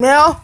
Mel?